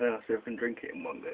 Yeah, so I can drink it in one go.